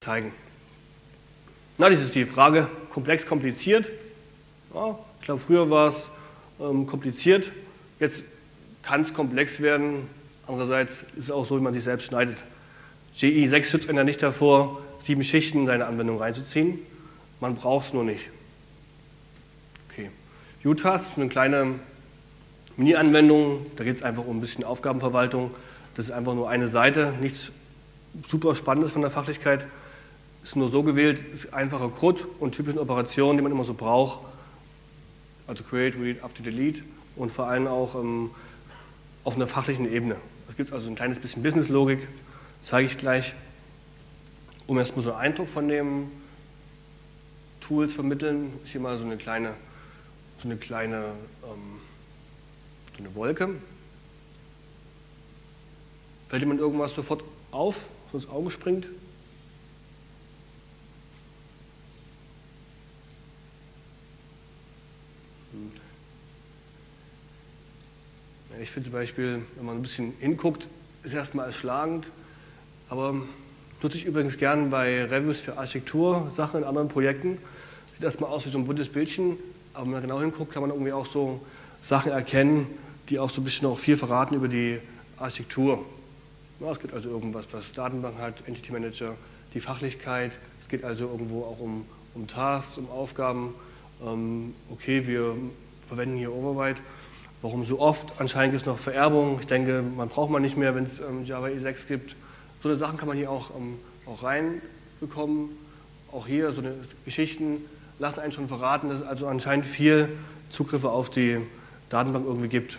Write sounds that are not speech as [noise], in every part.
zeigen. Na, das ist die Frage, komplex, kompliziert. Ja, ich glaube, früher war es ähm, kompliziert, jetzt kann es komplex werden. Andererseits ist es auch so, wie man sich selbst schneidet. GE 6 schützt einen ja nicht davor, sieben Schichten in seine Anwendung reinzuziehen. Man braucht es nur nicht. Okay. UTAS ist eine kleine Mini-Anwendung. Da geht es einfach um ein bisschen Aufgabenverwaltung. Das ist einfach nur eine Seite, nichts super Spannendes von der Fachlichkeit. Ist nur so gewählt, ist einfacher CRUD und typischen Operationen, die man immer so braucht. Also Create, Read, Up to Delete und vor allem auch ähm, auf einer fachlichen Ebene. Es gibt also ein kleines bisschen Businesslogik, zeige ich gleich, um erstmal so einen Eindruck von dem Tool zu vermitteln. Ich hier mal so eine kleine, so eine kleine ähm, so eine Wolke. Fällt jemand irgendwas sofort auf, so ins Auge springt? Ich finde zum Beispiel, wenn man ein bisschen hinguckt, ist erstmal erschlagend, aber nutze ich übrigens gern bei Reviews für Architektur, Sachen in anderen Projekten. Sieht erstmal aus wie so ein buntes Bildchen, aber wenn man genau hinguckt, kann man irgendwie auch so Sachen erkennen, die auch so ein bisschen auch viel verraten über die Architektur. Ja, es geht also irgendwas, was Datenbank hat, Entity Manager, die Fachlichkeit. Es geht also irgendwo auch um, um Tasks, um Aufgaben. Ähm, okay, wir verwenden hier Override. Warum so oft? Anscheinend gibt es noch Vererbung. Ich denke, man braucht man nicht mehr, wenn es ähm, Java E6 gibt. So eine Sachen kann man hier auch, ähm, auch reinbekommen. Auch hier so eine Geschichten lassen einen schon verraten, dass es also anscheinend viel Zugriffe auf die Datenbank irgendwie gibt.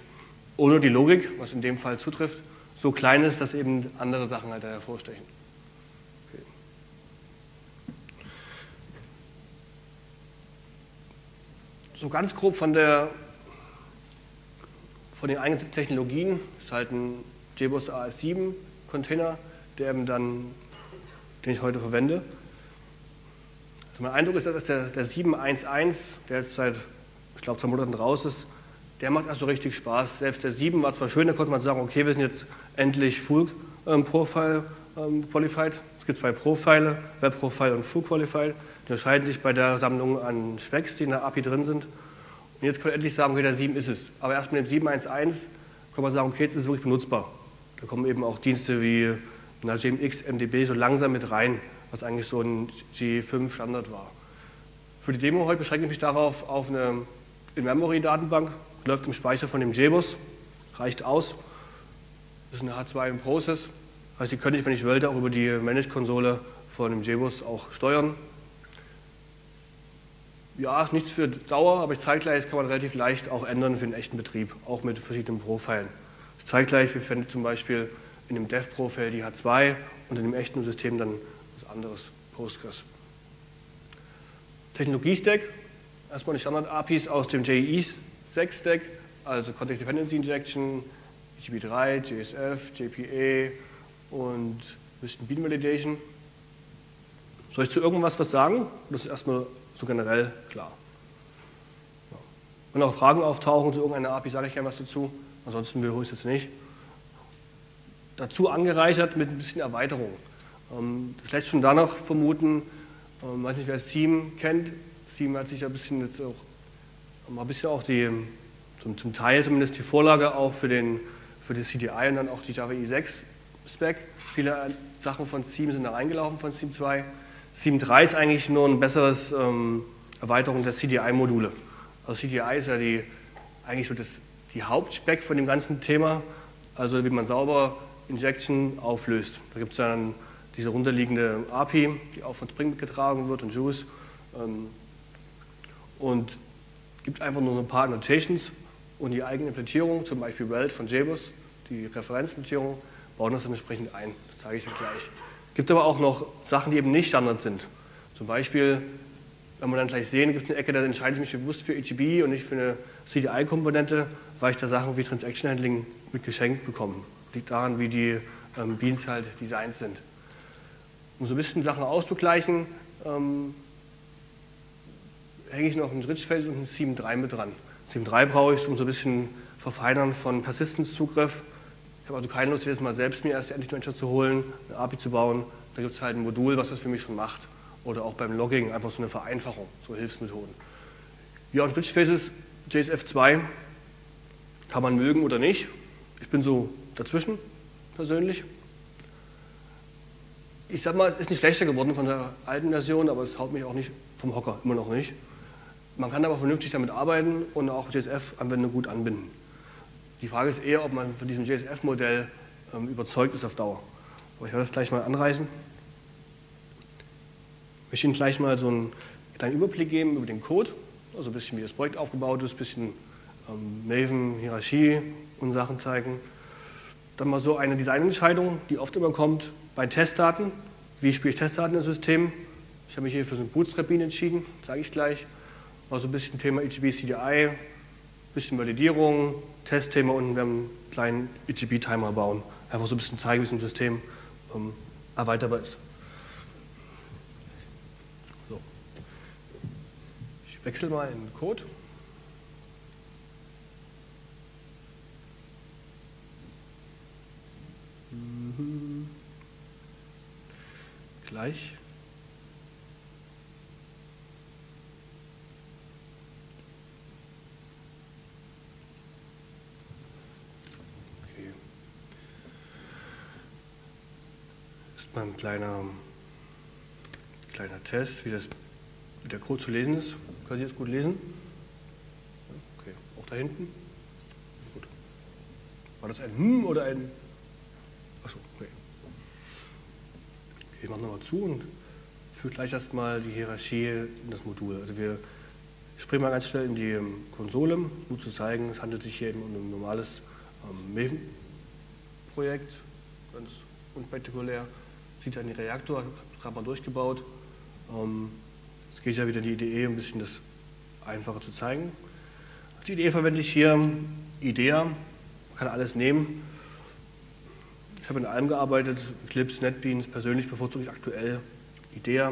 Ohne die Logik, was in dem Fall zutrifft, so klein ist, dass eben andere Sachen halt hervorstechen. Okay. So ganz grob von der von den eingesetzten Technologien ist halt ein JBoss AS7 Container, der eben dann, den ich heute verwende. Also mein Eindruck ist, dass der, der 7.1.1, der jetzt seit, ich glaube, zwei Monaten raus ist, der macht also richtig Spaß. Selbst der 7 war zwar schön, da konnte man sagen, okay, wir sind jetzt endlich Full ähm, Profile ähm, Qualified. Es gibt zwei Profile, Web Profile und Full Qualified. Die unterscheiden sich bei der Sammlung an Specs, die in der API drin sind. Und jetzt können wir endlich sagen, okay, der 7 ist es. Aber erst mit dem 7.1.1 kann man sagen, okay, jetzt ist es wirklich benutzbar. Da kommen eben auch Dienste wie na, GMX, MDB so langsam mit rein, was eigentlich so ein G5 Standard war. Für die Demo heute beschränke ich mich darauf auf eine In-Memory-Datenbank, läuft im Speicher von dem JBus, reicht aus. Das ist eine H2 im Process. Also die könnte ich, wenn ich wollte, auch über die Manage-Konsole von dem JBus auch steuern. Ja, ist nichts für Dauer, aber ich zeige gleich, das kann man relativ leicht auch ändern für den echten Betrieb, auch mit verschiedenen Profilen. Ich zeige gleich, wie verwendet zum Beispiel in dem Dev-Profil die H2 und in dem echten System dann was anderes, Postgres. Technologie-Stack, erstmal die Standard-APIs aus dem JEE 6-Stack, also Context Dependency Injection, EGB3, JSF, JPA und ein bisschen Bean Validation. Soll ich zu irgendwas was sagen? Das ist erstmal so generell klar. Wenn auch Fragen auftauchen zu irgendeiner API, sage ich gerne was dazu. Ansonsten wiederhole ich es jetzt nicht. Dazu angereichert mit ein bisschen Erweiterung. Ähm, das lässt schon danach vermuten, ich ähm, weiß nicht, wer das Team kennt. Das hat sich ein bisschen jetzt auch, ein bisschen auch die, zum Teil zumindest die Vorlage auch für, den, für die CDI und dann auch die Java E6 Spec. Viele Sachen von Steam sind da reingelaufen von Steam 2. 7.3 ist eigentlich nur ein besseres ähm, Erweiterung der CDI-Module. Also CDI ist ja die, eigentlich so das, die Hauptspec von dem ganzen Thema, also wie man sauber Injection auflöst. Da gibt es dann diese runterliegende API, die auch von Spring getragen wird und Juice. Ähm, und gibt einfach nur so ein paar Annotations und die eigene Implementierung, zum Beispiel Welt von JBus, die Referenzimplementierung, bauen das dann entsprechend ein. Das zeige ich euch gleich. Gibt aber auch noch Sachen, die eben nicht Standard sind. Zum Beispiel, wenn wir dann gleich sehen, gibt es eine Ecke, da entscheide ich mich bewusst für EGB und nicht für eine CDI-Komponente, weil ich da Sachen wie Transaction Handling mit geschenkt bekomme. Liegt daran, wie die ähm, Beans halt designt sind. Um so ein bisschen Sachen auszugleichen, ähm, hänge ich noch ein Richfeld und ein 7.3 mit dran. 7.3 brauche ich, um so ein bisschen Verfeinern von Persistence-Zugriff habe also keine Lust, jedes Mal selbst mir erst die Endlich-Manager zu holen, eine API zu bauen. da gibt es halt ein Modul, was das für mich schon macht. Oder auch beim Logging einfach so eine Vereinfachung, so Hilfsmethoden. Ja, und Rich Faces JSF2 kann man mögen oder nicht. Ich bin so dazwischen persönlich. Ich sag mal, es ist nicht schlechter geworden von der alten Version, aber es haut mich auch nicht vom Hocker, immer noch nicht. Man kann aber vernünftig damit arbeiten und auch JSF-Anwendungen gut anbinden. Die Frage ist eher, ob man von diesem JSF-Modell ähm, überzeugt ist auf Dauer. Aber ich werde das gleich mal anreißen. Ich möchte Ihnen gleich mal so einen kleinen Überblick geben über den Code, also ein bisschen wie das Projekt aufgebaut ist, ein bisschen ähm, Maven, Hierarchie und Sachen zeigen. Dann mal so eine Designentscheidung, die oft immer kommt bei Testdaten. Wie spiele ich Testdaten im System? Ich habe mich hier für so ein Bootstrap-Bean entschieden, zeige ich gleich. Mal so ein bisschen Thema EGB CDI, bisschen Validierung, Testthema und wir haben einen kleinen EGB-Timer bauen. Einfach so ein bisschen zeigen, wie es im System ähm, erweiterbar ist. So. Ich wechsle mal in den Code. Mhm. Gleich. Mal ein kleiner, kleiner Test, wie, das, wie der Code zu lesen ist. Können Sie das gut lesen? Okay, auch da hinten? Gut. War das ein Hm oder ein... Achso, okay. okay ich mache nochmal zu und führe gleich erstmal die Hierarchie in das Modul. Also wir springen mal ganz schnell in die ähm, Konsole, um zu zeigen, es handelt sich hier um ein normales ähm, Maven-Projekt, ganz unspektakulär sieht ein Reaktor, gerade mal durchgebaut. Ähm, jetzt gehe ich ja wieder in die IDE, um ein bisschen das einfacher zu zeigen. Als IDE verwende ich hier IDEA, man kann alles nehmen. Ich habe in allem gearbeitet, Eclipse, NetBeans, persönlich bevorzuge ich aktuell IDEA.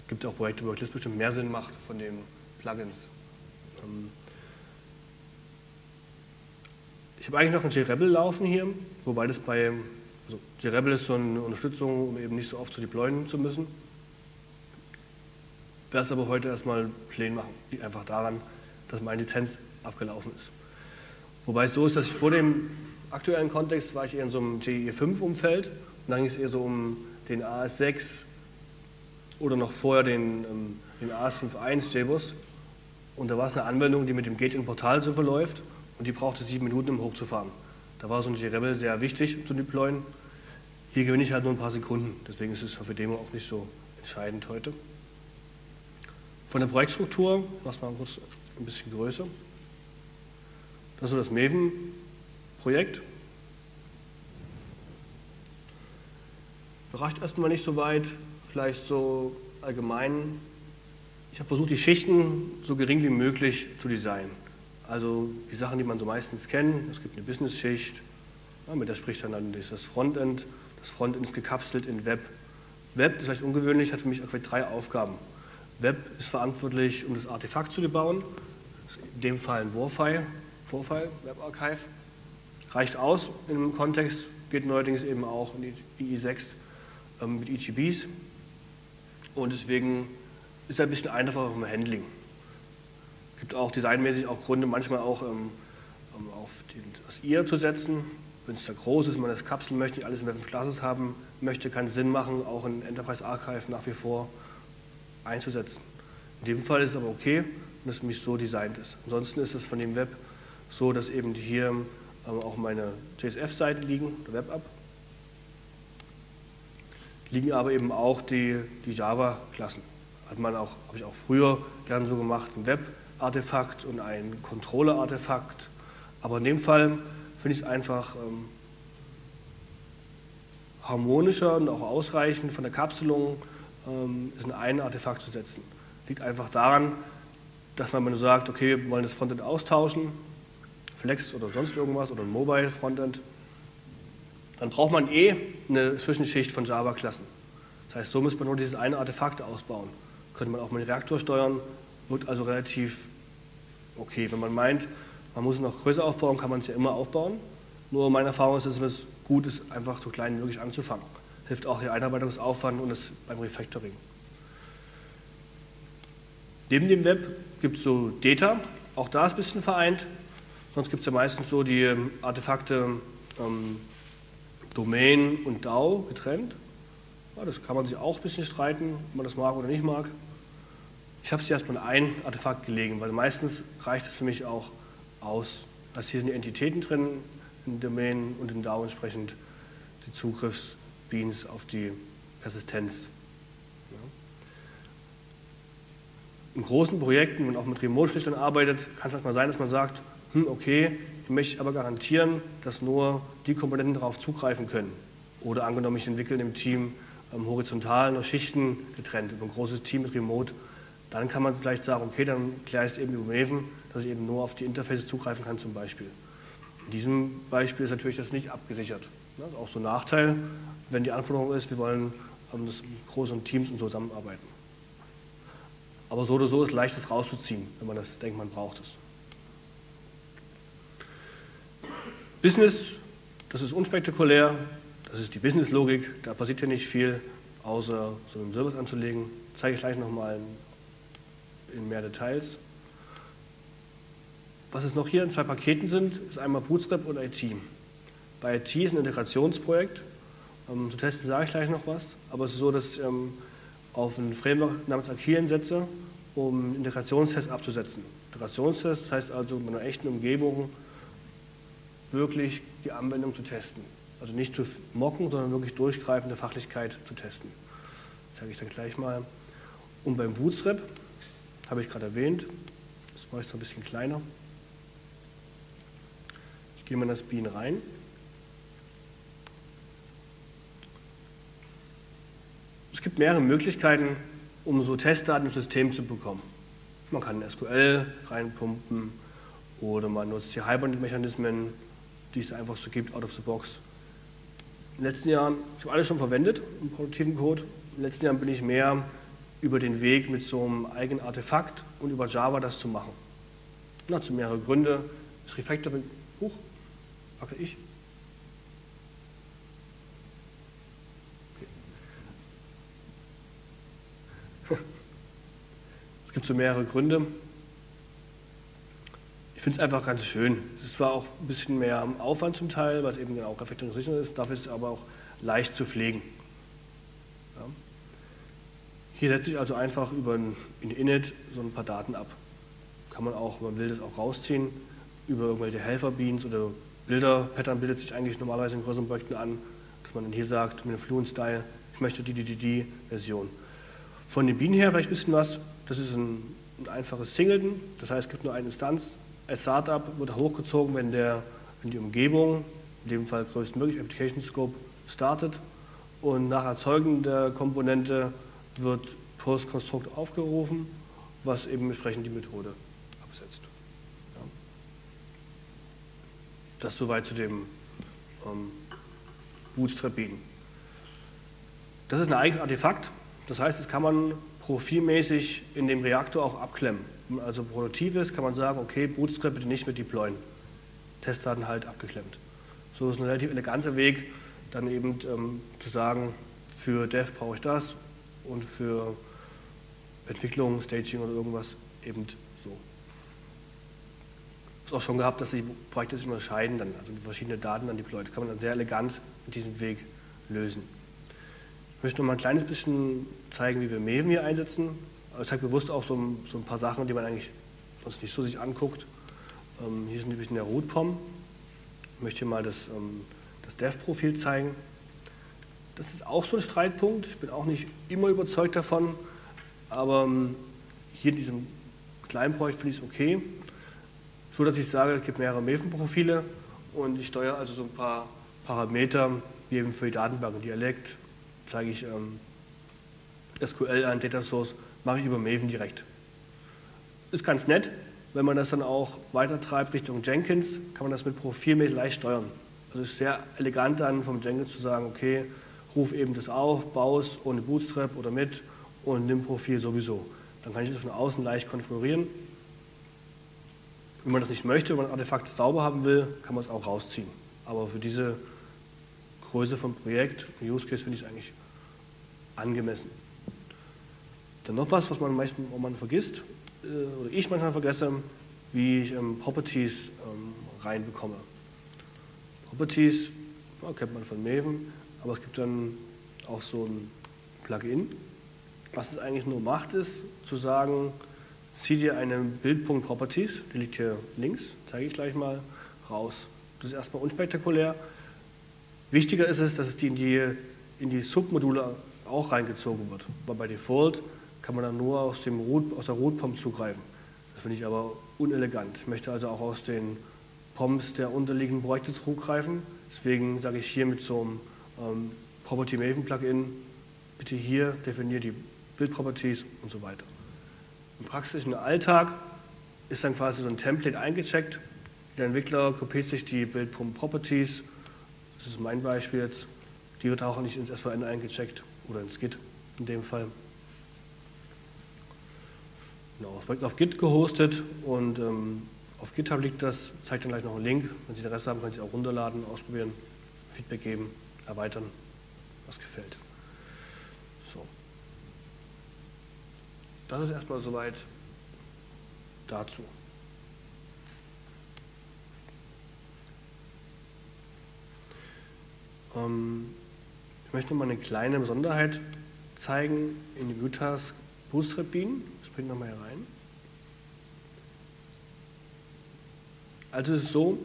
Es gibt auch Projekte, wo Eclipse bestimmt mehr Sinn macht von den Plugins. Ähm, ich habe eigentlich noch ein JRebel laufen hier, wobei das bei also JRebel ist so eine Unterstützung, um eben nicht so oft zu deployen zu müssen. Werde es aber heute erstmal plain machen, liegt einfach daran, dass meine Lizenz abgelaufen ist. Wobei es so ist, dass ich vor dem aktuellen Kontext war ich eher in so einem GE5-Umfeld und dann ging es eher so um den AS6 oder noch vorher den, ähm, den AS51 JBus und da war es eine Anwendung, die mit dem Gate-in-Portal so verläuft und die brauchte sieben Minuten, um hochzufahren. Da war so ein G-Rebel sehr wichtig zu deployen. Hier gewinne ich halt nur ein paar Sekunden, deswegen ist es für Demo auch nicht so entscheidend heute. Von der Projektstruktur, mach mal kurz ein bisschen größer. Das ist so das Maven-Projekt. Überrascht erstmal nicht so weit, vielleicht so allgemein. Ich habe versucht, die Schichten so gering wie möglich zu designen. Also die Sachen, die man so meistens kennt, es gibt eine Business-Schicht, ja, mit der spricht dann, dann das Frontend. Das Frontend ist gekapselt in Web. Web, das ist vielleicht ungewöhnlich, hat für mich drei Aufgaben. Web ist verantwortlich, um das Artefakt zu bauen, in dem Fall ein WAR-File, Vorfile, Web Archive. Reicht aus im Kontext, geht neuerdings eben auch in die IE6 ähm, mit EGBs und deswegen ist er ein bisschen einfacher vom Handling gibt auch designmäßig auch Gründe, manchmal auch ähm, ähm auf den, das IR zu setzen. Wenn es da groß ist, man das kapseln möchte, alles in Web Classes haben möchte, kann Sinn machen, auch ein Enterprise Archive nach wie vor einzusetzen. In dem Fall ist es aber okay, wenn es mich so designt ist. Ansonsten ist es von dem Web so, dass eben hier ähm, auch meine JSF-Seiten liegen, der Web-App. Liegen aber eben auch die, die Java-Klassen. Hat man auch, habe ich auch früher gerne so gemacht, ein Web Artefakt und ein Controller-Artefakt. Aber in dem Fall finde ich es einfach ähm, harmonischer und auch ausreichend von der Kapselung ähm, ist in ein Artefakt zu setzen. Liegt einfach daran, dass man, wenn sagt, okay, wir wollen das Frontend austauschen, Flex oder sonst irgendwas oder ein Mobile Frontend, dann braucht man eh eine Zwischenschicht von Java-Klassen. Das heißt, so muss man nur dieses eine Artefakt ausbauen. Könnte man auch mit dem Reaktor steuern, wird also relativ okay. Wenn man meint, man muss es noch größer aufbauen, kann man es ja immer aufbauen. Nur meine Erfahrung ist, dass es gut ist, einfach so klein wie möglich anzufangen. hilft auch der Einarbeitungsaufwand und das beim Refactoring. Neben dem Web gibt es so Data, auch da ist ein bisschen vereint. Sonst gibt es ja meistens so die ähm, Artefakte ähm, Domain und DAO getrennt. Ja, das kann man sich auch ein bisschen streiten, ob man das mag oder nicht mag. Ich habe es hier erstmal in ein Artefakt gelegen, weil meistens reicht es für mich auch aus. Also hier sind die Entitäten drin, in Domain und in DAO entsprechend die Zugriffsbeans auf die Persistenz. in großen Projekten und auch mit Remote-Schnittstellen arbeitet, kann es manchmal sein, dass man sagt, hm, okay, ich möchte aber garantieren, dass nur die Komponenten darauf zugreifen können. Oder angenommen, ich entwickle im Team ähm, horizontal nur Schichten getrennt, über ein großes Team mit Remote, dann kann man vielleicht sagen, okay, dann kläre ich es eben über Maven, dass ich eben nur auf die Interfaces zugreifen kann zum Beispiel. In diesem Beispiel ist natürlich das nicht abgesichert. Das ist auch so ein Nachteil, wenn die Anforderung ist, wir wollen das großen Teams und so zusammenarbeiten. Aber so oder so ist leichtes rauszuziehen, wenn man das denkt, man braucht es. Business, das ist unspektakulär, das ist die Business-Logik, da passiert ja nicht viel, außer so einen Service anzulegen. Zeige ich gleich nochmal in, in mehr Details. Was es noch hier in zwei Paketen sind, ist einmal Bootstrap und IT. Bei IT ist ein Integrationsprojekt. Ähm, zu testen sage ich gleich noch was, aber es ist so, dass ähm, auf ein Framework namens Aquilen setze, um Integrationstests abzusetzen. Integrationstests heißt also, in einer echten Umgebung wirklich die Anwendung zu testen. Also nicht zu mocken, sondern wirklich durchgreifende Fachlichkeit zu testen. Das zeige ich dann gleich mal. Und beim Bootstrap, habe ich gerade erwähnt, das mache ich so ein bisschen kleiner. Ich gehe mal in das Bean rein. Es gibt mehrere Möglichkeiten, um so Testdaten im System zu bekommen. Man kann SQL reinpumpen oder man nutzt die Hibernate-Mechanismen, die es einfach so gibt, out of the box. In den letzten Jahren, ich habe alles schon verwendet im produktiven Code, in den letzten Jahren bin ich mehr über den Weg mit so einem eigenen Artefakt und über Java das zu machen. Dazu mehrere Gründe. Das Refactor, huch, wackel ich. [laughs] Es gibt so mehrere Gründe. Ich finde es einfach ganz schön. Es ist zwar auch ein bisschen mehr Aufwand zum Teil, weil es eben auch reflektorisiert ist, dafür ist es aber auch leicht zu pflegen. Ja. Hier setze ich also einfach über ein, in Init so ein paar Daten ab. Kann man auch, man will das auch rausziehen, über irgendwelche Helfer-Beans oder Bilder-Pattern bildet sich eigentlich normalerweise in größeren Projekten an, dass man dann hier sagt, mit dem Fluent-Style, ich möchte die, die, die, die Version. Von den Bienen her vielleicht ein bisschen was. Das ist ein, ein einfaches Singleton, das heißt, es gibt nur eine Instanz. Als Startup wird hochgezogen, wenn, der, wenn die Umgebung, in dem Fall größtmöglich Application Scope, startet. Und nach Erzeugen der Komponente wird Post-Construct aufgerufen, was eben entsprechend die Methode absetzt. Ja. Das soweit zu dem ähm, Bootstrap-Bienen. Das ist ein eigenes Artefakt, das heißt, das kann man profilmäßig in dem Reaktor auch abklemmen. Also produktiv ist, kann man sagen, okay, Bootstrap bitte nicht mit deployen. Testdaten halt abgeklemmt. So ist ein relativ eleganter Weg, dann eben ähm, zu sagen, für Dev brauche ich das und für Entwicklung, Staging oder irgendwas eben so. Ich habe auch schon gehabt, dass die Projekte sich unterscheiden, dann, also verschiedene Daten dann deployed. Kann man dann sehr elegant mit diesem Weg lösen. Ich möchte noch mal ein kleines bisschen zeigen, wie wir Maven hier einsetzen. Ich zeige bewusst auch so ein, so ein, paar Sachen, die man eigentlich sonst nicht so sich anguckt. Ähm, hier ist ein bisschen der Root-POM. Ich möchte hier mal das, ähm, das Dev-Profil zeigen. Das ist auch so ein Streitpunkt. Ich bin auch nicht immer überzeugt davon, aber ähm, hier in diesem kleinen Projekt finde ich es okay. So, dass ich sage, es gibt mehrere Maven-Profile und ich steuere also so ein paar Parameter, wie eben für die Datenbank, Dialekt, zeige ich ähm, SQL an Data Source, mache ich über Maven direkt. Ist ganz nett, wenn man das dann auch weiter treibt Richtung Jenkins, kann man das mit Profilmail leicht steuern. Also es ist sehr elegant dann vom Jenkins zu sagen, okay, ruf eben das auf, baue es ohne Bootstrap oder mit und nimm Profil sowieso. Dann kann ich das von außen leicht konfigurieren. Wenn man das nicht möchte, wenn man ein Artefakt sauber haben will, kann man es auch rausziehen. Aber für diese Größe vom Projekt, Use Case finde ich eigentlich angemessen. Dann noch was, was man manchmal man vergisst, äh, oder ich manchmal vergesse, wie ich ähm, Properties ähm, reinbekomme. Properties ja, kennt man von Maven, aber es gibt dann auch so ein Plugin. Was es eigentlich nur macht, ist zu sagen, zieh dir eine Bild.properties, die liegt hier links, zeige ich gleich mal, raus. Das ist erstmal unspektakulär. Wichtiger ist es, dass es die in die, in die Submodule auch reingezogen wird. Weil bei Default kann man dann nur aus, dem Root, aus der Root-POM zugreifen. Das finde ich aber unelegant. Ich möchte also auch aus den POMs der unterliegenden Projekte zugreifen. Deswegen sage ich hier mit so einem ähm, Property Maven Plugin, bitte hier definiere die Build Properties und so weiter. Im praktischen Alltag ist dann quasi so ein Template eingecheckt. Der Entwickler kopiert sich die Build Properties, das ist mein Beispiel jetzt, die wird auch nicht ins SVN eingecheckt oder ins Git in dem Fall. Genau, das Projekt auf Git gehostet und ähm, auf GitHub liegt das, zeigt dann gleich noch einen Link. Wenn Sie Interesse haben, können Sie es auch runterladen, ausprobieren, Feedback geben, erweitern, was gefällt. So. Das ist erstmal soweit dazu. Ähm, ich möchte mal eine kleine Besonderheit zeigen in Utahs Bootstrap Bean. Spring nochmal hier rein. Also es ist so,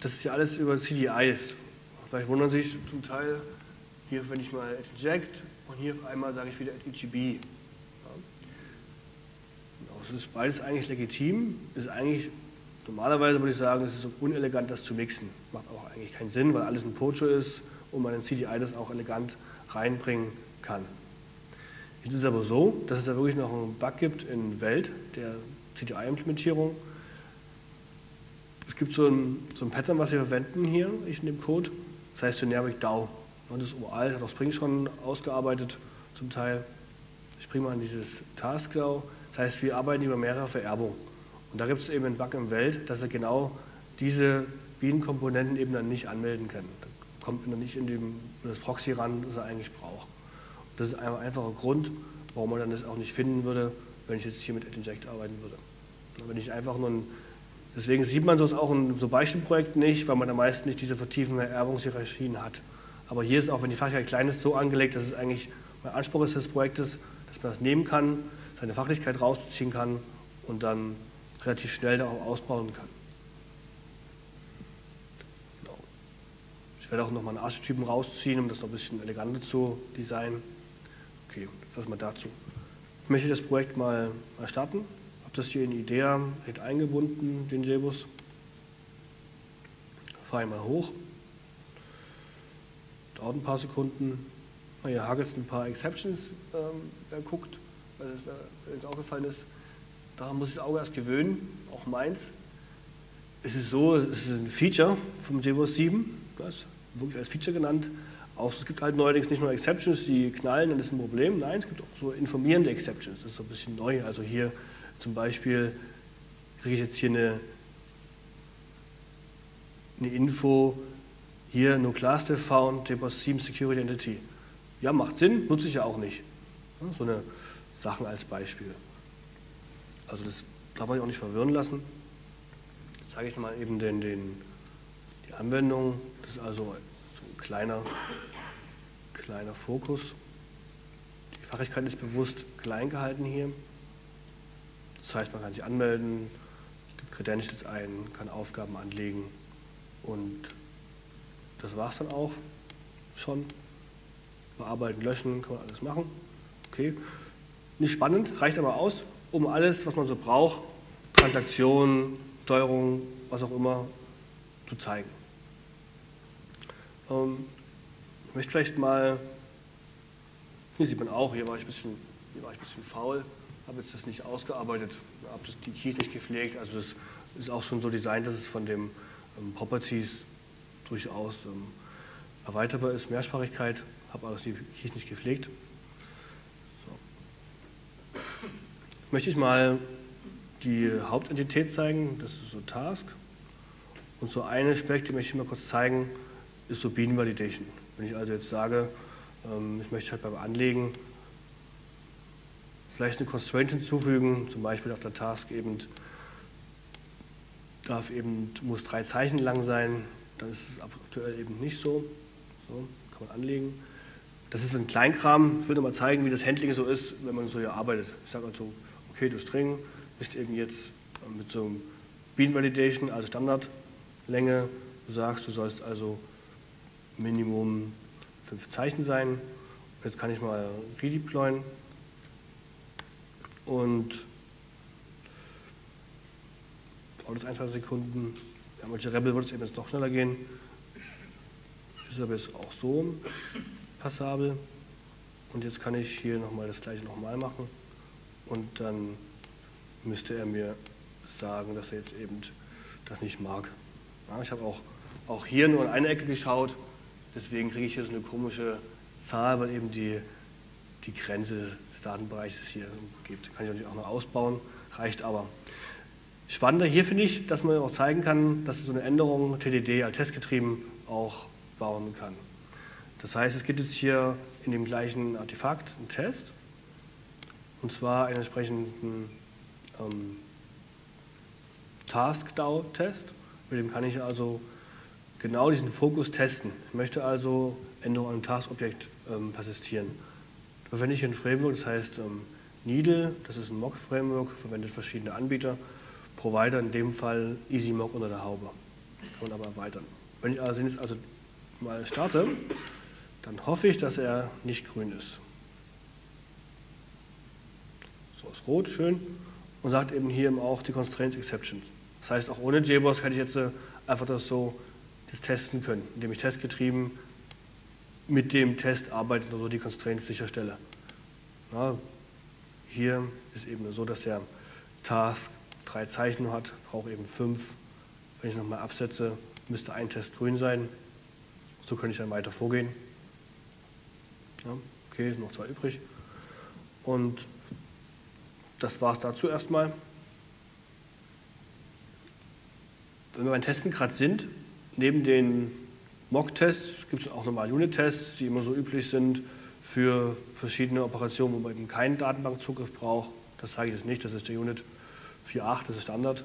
das ist ja alles über CDIs. Vielleicht wundern Sie sich zum Teil, hier wenn ich mal eject und hier auf einmal sage ich wieder EGB. Ja. Das ist beides eigentlich legitim, ist eigentlich, normalerweise würde ich sagen, es ist unelegant, das zu mixen. Macht auch eigentlich keinen Sinn, weil alles ein Pocho ist und man in CDI das auch elegant reinbringen kann. Jetzt ist es aber so, dass es da wirklich noch einen Bug gibt in Welt der CDI-Implementierung. Es gibt so ein, so ein Pattern, was wir verwenden hier in dem Code, das heißt Generic DAO. Das ist uralt, hat auch Spring schon ausgearbeitet zum Teil. Ich bringe mal an dieses Task DAO. Das heißt, wir arbeiten über mehrere Vererbungen. Und da gibt es eben einen Bug im Welt, dass er genau diese Bienenkomponenten eben dann nicht anmelden kann. Da kommt er nicht in, dem, in das Proxy ran, das er eigentlich braucht. Und das ist ein einfacher Grund, warum man dann das auch nicht finden würde, wenn ich jetzt hier mit Inject arbeiten würde. Wenn ich einfach nur ein Deswegen sieht man das auch in so Beispielprojekten nicht, weil man da meist nicht diese vertieften Erbungshierarchien hat. Aber hier ist auch, wenn die Fachlichkeit klein ist, so angelegt, dass es eigentlich mein Anspruch ist des Projektes, dass man das nehmen kann, seine Fachlichkeit rausziehen kann und dann relativ schnell da auch ausbauen kann. Genau. Ich werde auch nochmal einen Archetypen rausziehen, um das noch ein bisschen eleganter zu designen. Okay, das erstmal dazu. Ich möchte das Projekt mal, mal starten das hier in IDEA mit eingebunden, den JBus. Fahre mal hoch. Dauert ein paar Sekunden. Hier hagelt es ein paar Exceptions, ähm, guckt, weil es ins Auge gefallen ist. Daran muss ich das Auge erst gewöhnen, auch meins. Es ist so, es ist ein Feature vom JBoss 7, das wirklich als Feature genannt. Auch, es gibt halt neuerdings nicht nur Exceptions, die knallen, dann ist ein Problem. Nein, es gibt auch so informierende Exceptions, das ist so ein bisschen neu. Also hier zum Beispiel kriege ich jetzt hier eine, eine Info, hier no class found, JBoss 7 Security Entity. Ja, macht Sinn, nutze ich ja auch nicht. So eine Sachen als Beispiel. Also das darf man sich auch nicht verwirren lassen. Jetzt zeige ich mal eben den, den, die Anwendung. Das ist also so ein kleiner, kleiner Fokus. Die Fachlichkeit ist bewusst klein gehalten hier. Das heißt, man kann sich anmelden, gibt Credentials ein, kann Aufgaben anlegen und das war es dann auch schon. Bearbeiten, löschen, kann man alles machen. Okay. Nicht spannend, reicht aber aus, um alles, was man so braucht, Transaktionen, Steuerung, was auch immer, zu zeigen. Ähm, ich möchte vielleicht mal, hier sieht man auch, hier war ich ein bisschen, hier war ich ein bisschen faul habe jetzt das nicht ausgearbeitet, habe die Keys nicht gepflegt. Also das ist auch schon so designt, dass es von dem ähm, Properties durchaus ähm, erweiterbar ist. Mehrsprachigkeit, habe aber die Keys nicht gepflegt. So. Möchte ich mal die Hauptentität zeigen, das ist so Task. Und so eine Speck, die möchte ich mal kurz zeigen, ist so Bean Validation. Wenn ich also jetzt sage, ähm, ich möchte halt beim Anlegen vielleicht eine Constraint hinzufügen, zum Beispiel auf der Task eben darf eben, muss drei Zeichen lang sein, dann ist es aktuell eben nicht so. So, kann man anlegen. Das ist ein Kleinkram. Ich würde mal zeigen, wie das Handling so ist, wenn man so hier arbeitet. Ich sage also, okay, du String bist eben jetzt mit so einem Bean Validation, also Standardlänge. Du sagst, du sollst also Minimum fünf Zeichen sein. Jetzt kann ich mal redeployen und dauert es ein, zwei Sekunden. Ja, manche Rebel wird es eben jetzt noch schneller gehen. Ist aber jetzt auch so passabel. Und jetzt kann ich hier nochmal das gleiche nochmal machen. Und dann müsste er mir sagen, dass er jetzt eben das nicht mag. Ja, ich habe auch, auch hier nur in eine Ecke geschaut. Deswegen kriege ich so eine komische Zahl, weil eben die, die Grenze des Datenbereiches hier gibt. Kann ich natürlich auch noch ausbauen, reicht aber. Spannender hier finde ich, dass man auch zeigen kann, dass so eine Änderung TDD als testgetrieben auch bauen kann. Das heißt, es gibt jetzt hier in dem gleichen Artefakt einen Test, und zwar einen entsprechenden ähm, Task-DAO-Test. Mit dem kann ich also genau diesen Fokus testen. Ich möchte also Änderungen am Task-Objekt ähm, persistieren. Verwende ich ein Framework, das heißt ähm, Needle, das ist ein Mock-Framework, verwendet verschiedene Anbieter. Provider, in dem Fall EasyMock unter der Haube. Kann man aber erweitern. Wenn ich also jetzt also mal starte, dann hoffe ich, dass er nicht grün ist. So ist rot, schön. Und sagt eben hier auch die Constraints Exceptions. Das heißt, auch ohne JBoss hätte ich jetzt äh, einfach das so das testen können, indem ich testgetrieben mit dem Test arbeite und so die Constraints sicherstelle. Ja, hier ist eben so, dass der Task drei Zeichen hat, brauche eben fünf. Wenn ich nochmal absetze, müsste ein Test grün sein. So könnte ich dann weiter vorgehen. Ja, okay, sind noch zwei übrig. Und das war es dazu erstmal. Wenn wir beim Testen gerade sind, neben den Mock-Tests gibt es auch nochmal Unit-Tests, die immer so üblich sind für verschiedene Operationen, wo man eben keinen Datenbankzugriff braucht. Das zeige ich jetzt nicht, das ist der Unit 4.8, das ist Standard.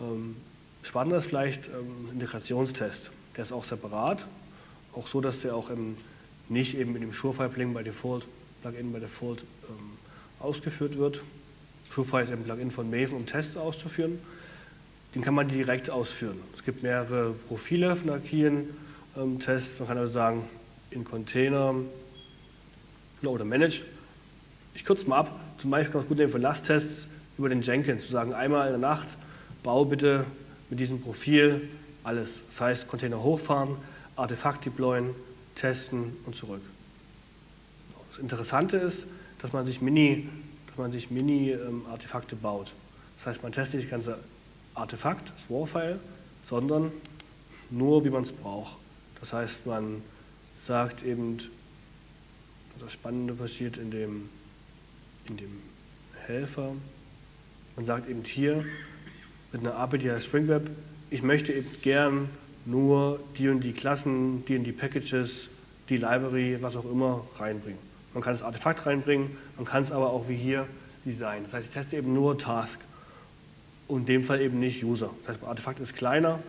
Ähm, spannender ist vielleicht ähm, Integrationstest. Der ist auch separat, auch so, dass der auch im, nicht eben mit dem Surefire-Plugin bei Default, Plugin bei Default ähm, ausgeführt wird. Surefire ist ein Plugin von Maven, um Tests auszuführen. Den kann man direkt ausführen. Es gibt mehrere Profile von Arkien-Tests. Man kann also sagen, in Container oder Managed. Ich kürze mal ab. Zum Beispiel ganz gut nehmen für Lasttests über den Jenkins, zu sagen, einmal in der Nacht, bau bitte mit diesem Profil alles. Das heißt, Container hochfahren, Artefakt deployen, testen und zurück. Das Interessante ist, dass man sich Mini, dass man sich Mini-Artefakte ähm, baut. Das heißt, man testet nicht das ganze Artefakt, das Warfile, sondern nur, wie man es braucht. Das heißt, man sagt eben, das Spannende passiert in dem, in dem Helfer, man sagt eben hier mit einer API, die heißt Spring Web, ich möchte eben gern nur die und die Klassen, die und die Packages, die Library, was auch immer reinbringen. Man kann das Artefakt reinbringen, man kann es aber auch wie hier designen. Das heißt, ich teste eben nur Task und in dem Fall eben nicht User. Das heißt, Artefakt ist kleiner,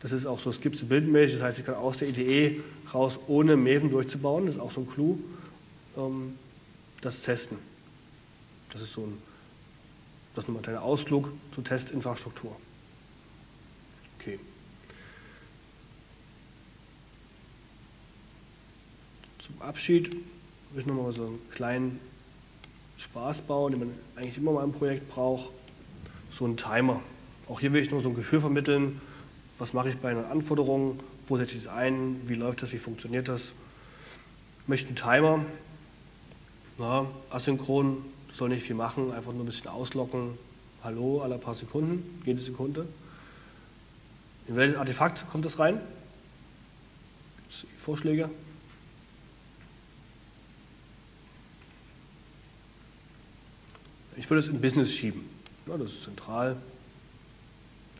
das ist auch so skip-to-build-mäßig, das heißt, ich kann aus der IDE raus, ohne Maven durchzubauen, das ist auch so ein Clou, ähm, das testen. Das ist so ein das ist nochmal ein kleiner Ausflug zur Testinfrastruktur. Okay. Zum Abschied will ich nochmal so einen kleinen Spaß bauen, den man eigentlich immer mal im Projekt braucht. So ein Timer. Auch hier will ich nur so ein Gefühl vermitteln, was mache ich bei einer Anforderung, wo setze ich es ein, wie läuft das, wie funktioniert das. Ich möchte einen Timer, ja, asynchron soll nicht viel machen, einfach nur ein bisschen auslocken. Hallo, alle paar Sekunden, jede Sekunde. In welches Artefakt kommt das rein? Vorschläge? Ich würde es in Business schieben. Ja, das ist zentral.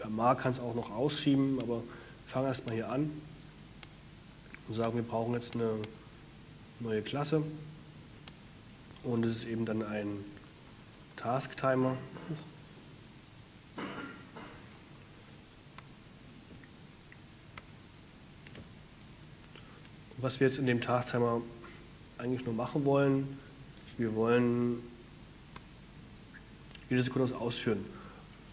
Wer mag, kann es auch noch ausschieben, aber fange erstmal hier an. und sagen, wir brauchen jetzt eine neue Klasse und es ist eben dann ein Task Timer. Was wir jetzt in dem Task Timer eigentlich nur machen wollen, wir wollen jede Sekunde ausführen.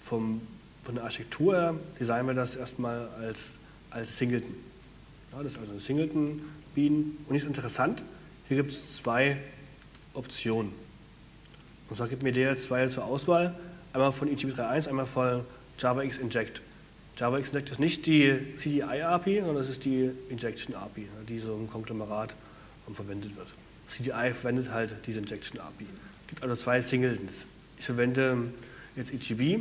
Vom, von der Architektur her designen wir das erstmal als, als Singleton. Ja, das ist also ein Singleton Bean. Und ist interessant, hier gibt es zwei Optionen. Und zwar gibt mir der zwei zur Auswahl. Einmal von EGB 3.1, einmal von JavaX Inject. JavaX Inject ist nicht die CDI-API, sondern das ist die Injection-API, die so im Konglomerat verwendet wird. CDI verwendet halt diese Injection-API. Es gibt also zwei Singletons. Ich verwende jetzt EGB.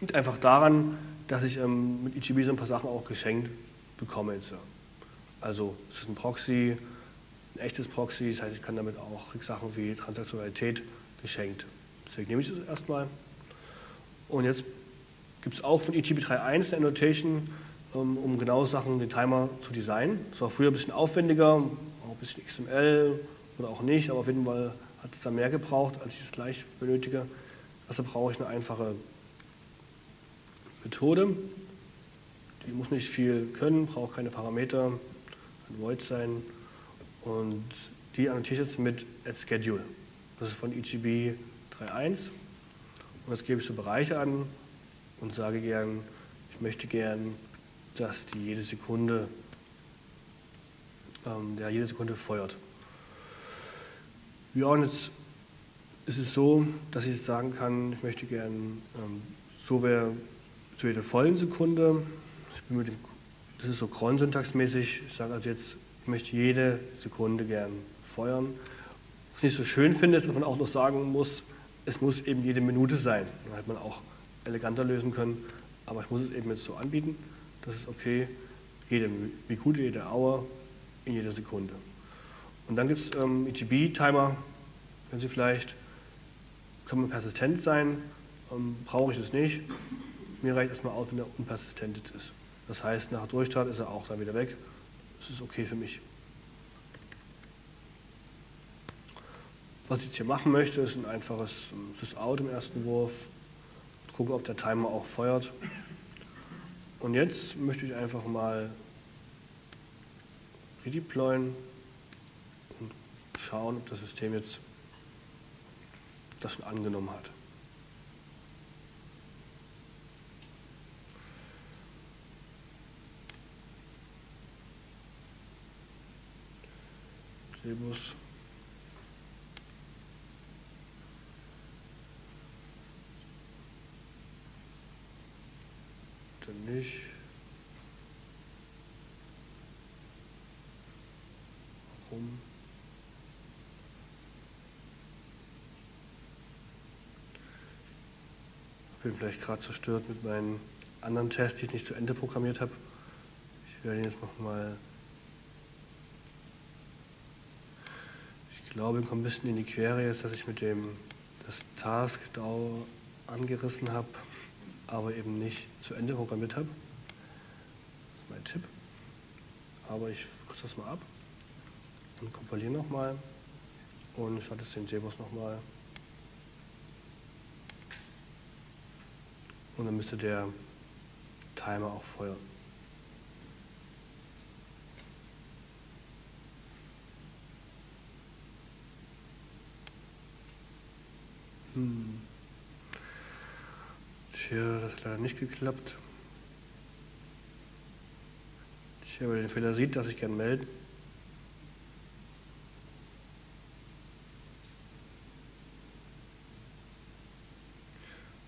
Liegt einfach daran, dass ich ähm, mit EGB so ein paar Sachen auch geschenkt bekomme. Jetzt. Also es ist ein Proxy, ein echtes Proxy, das heißt, ich kann damit auch Sachen wie Transaktionalität geschenkt. Deswegen nehme ich das erstmal. Und jetzt gibt es auch von EGB 3.1 eine Annotation, ähm, um genau Sachen, den Timer zu designen. Das war früher ein bisschen aufwendiger, auch ein bisschen XML oder auch nicht, aber auf jeden Fall hat es da mehr gebraucht, als ich es gleich benötige. Also brauche ich eine einfache Methode. Die muss nicht viel können, braucht keine Parameter, kann void sein. Und die annotiere ich jetzt mit addSchedule. Das ist von EGB 3.1. Und jetzt gebe ich so Bereiche an und sage gern, ich möchte gern, dass die jede Sekunde, ähm, ja, jede Sekunde feuert. Ja, und jetzt ist es so, dass ich jetzt sagen kann, ich möchte gern, ähm, so wäre zu jeder vollen Sekunde, ich bin mit dem, das ist so Cron-Syntaxmäßig, ich sage also jetzt, ich möchte jede Sekunde gern feuern. Was ich nicht so schön finde, ist, dass man auch noch sagen muss, es muss eben jede Minute sein. Dann hätte man auch eleganter lösen können, aber ich muss es eben jetzt so anbieten. Das ist okay, jede Minute, jede Hour, in jeder Sekunde. Und dann gibt es ähm, EGB-Timer, können Sie vielleicht, können persistent sein, ähm, brauche ich das nicht. Mir reicht erstmal aus, wenn er unpersistent ist. Das heißt, nach Durchstart ist er auch dann wieder weg. Das ist okay für mich. Was ich jetzt hier machen möchte, ist ein einfaches Sysout im ersten Wurf. Gucken, ob der Timer auch feuert. Und jetzt möchte ich einfach mal redeployen und schauen, ob das System jetzt das schon angenommen hat. Rebus. Dann nicht. Warum? Ich bin vielleicht gerade zerstört mit meinen anderen Tests, die ich nicht zu Ende programmiert habe. Ich werde ihn jetzt nochmal glaube, ich komme ein bisschen in die Quere jetzt, dass ich mit dem das Task DAO angerissen habe, aber eben nicht zu Ende programmiert habe. Das ist mein Tipp. Aber ich kürze das mal ab und kompiliere nochmal und starte den JBoss nochmal. Und dann müsste der Timer auch feuern. Hm. Tja, das hat leider nicht geklappt. Tja, wer den Fehler sieht, dass ich gerne melden.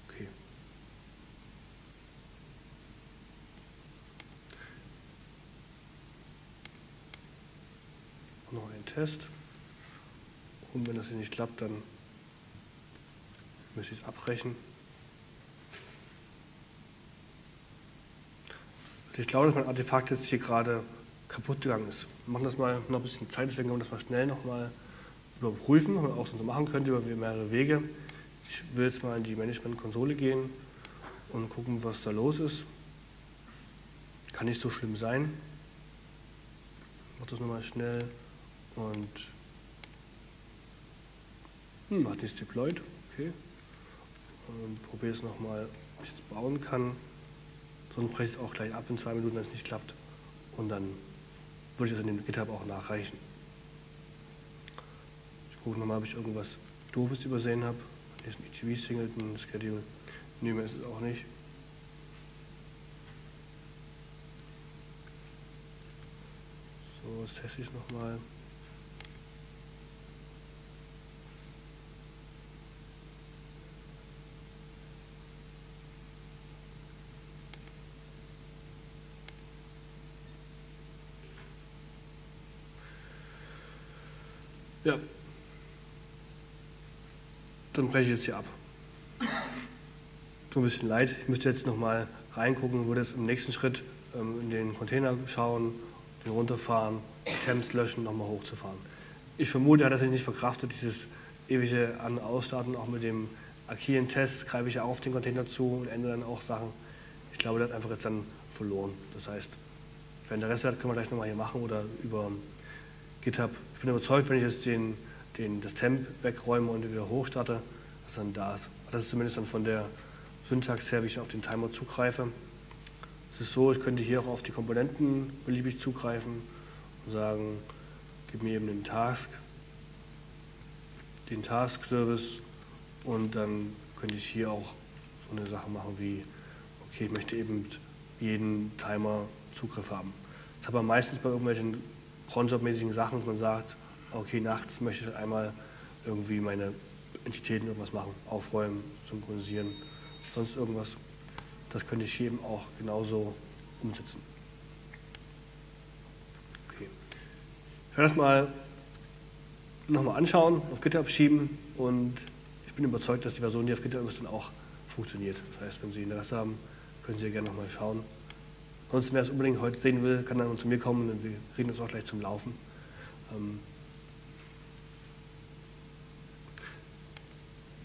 Okay. Noch ein Test. Und wenn das nicht klappt, dann Müsste ich abbrechen. Also ich glaube, dass mein Artefakt jetzt hier gerade kaputt gegangen ist. Wir machen das mal noch ein bisschen Zeit, deswegen können wir das mal schnell nochmal überprüfen, was man auch so machen könnte über mehrere Wege. Ich will jetzt mal in die Management-Konsole gehen und gucken, was da los ist. Kann nicht so schlimm sein. mache das nochmal schnell und hm, hat es deployed, okay. Und probiere es nochmal, ob ich es bauen kann. Sonst breche ich es auch gleich ab in zwei Minuten, wenn es nicht klappt. Und dann würde ich es in den GitHub auch nachreichen. Ich gucke nochmal, ob ich irgendwas Doofes übersehen habe. Hier ist ein ETV Singleton Schedule. Nee, mehr ist es auch nicht. So, jetzt teste ich es nochmal. Ja. Dann breche ich jetzt hier ab. Tut ein bisschen leid. Ich müsste jetzt nochmal reingucken, würde jetzt im nächsten Schritt ähm, in den Container schauen, den runterfahren, Temps löschen, nochmal hochzufahren. Ich vermute, er hat das nicht verkraftet, dieses ewige An- und Ausstarten, auch mit dem agilen Test greife ich ja auf den Container zu und ändere dann auch Sachen. Ich glaube, der hat einfach jetzt dann verloren. Das heißt, wer Interesse hat, können wir gleich nochmal hier machen oder über GitHub. Ich bin überzeugt, wenn ich jetzt den, den, das Temp wegräume und wieder hochstarte, dass dann da ist. Das ist zumindest dann von der Syntax her, wie ich auf den Timer zugreife. Es ist so, ich könnte hier auch auf die Komponenten beliebig zugreifen und sagen, gib mir eben den Task, den Task-Service und dann könnte ich hier auch so eine Sache machen wie, okay, ich möchte eben jeden Timer Zugriff haben. Das hat man meistens bei irgendwelchen Cronjob-mäßigen Sachen, man sagt, okay, nachts möchte ich einmal irgendwie meine Entitäten irgendwas machen, aufräumen, synchronisieren, sonst irgendwas. Das könnte ich eben auch genauso umsetzen. Okay. Ich werde das mal nochmal anschauen, auf GitHub schieben und ich bin überzeugt, dass die Version, die auf GitHub ist, dann auch funktioniert. Das heißt, wenn Sie Interesse haben, können Sie gerne nochmal schauen. Ansonsten, wer es unbedingt heute sehen will, kann dann zu mir kommen und wir kriegen das auch gleich zum Laufen. Ähm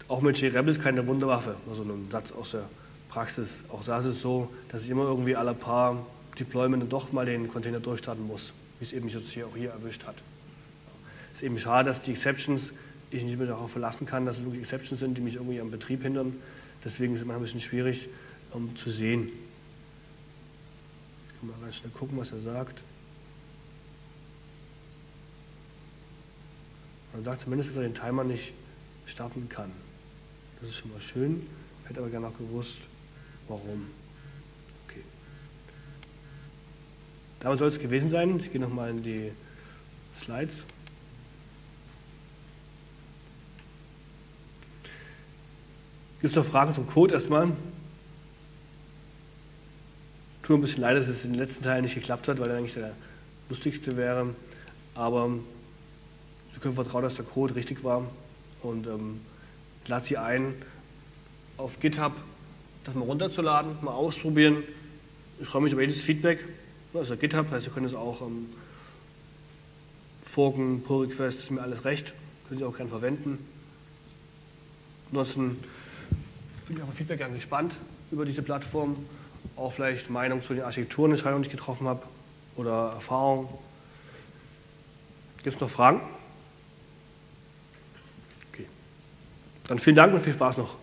auch mit JRebel ist keine Wunderwaffe, also ein Satz aus der Praxis. Auch da ist es so, dass ich immer irgendwie alle paar Deployment doch mal den Container durchstarten muss, wie es eben jetzt hier auch hier erwischt hat. Es ist eben schade, dass die Exceptions, ich nicht mehr darauf verlassen kann, dass es wirklich Exceptions sind, die mich irgendwie am Betrieb hindern. Deswegen ist es immer ein bisschen schwierig um, zu sehen. Mal ganz schnell gucken, was er sagt. Er sagt zumindest, dass er den Timer nicht starten kann. Das ist schon mal schön. Hätte aber gerne noch gewusst, warum. Okay. Damit soll es gewesen sein. Ich gehe nochmal in die Slides. Gibt es noch Fragen zum Code erstmal? Tut mir ein bisschen leid, dass es in den letzten Teilen nicht geklappt hat, weil er eigentlich der lustigste wäre. Aber Sie können vertrauen, dass der Code richtig war. Und ähm, lade Sie ein, auf GitHub das mal runterzuladen, mal ausprobieren. Ich freue mich über jedes Feedback. Ist GitHub, heißt, Sie können es auch ähm, forken, Pull Request, ist mir alles recht. Können Sie auch gerne verwenden. Ansonsten bin ich auf Feedback gerne gespannt über diese Plattform. Auch vielleicht Meinung zu den Architekturenentscheidungen, die ich getroffen habe oder Erfahrungen. Gibt es noch Fragen? Okay. Dann vielen Dank und viel Spaß noch.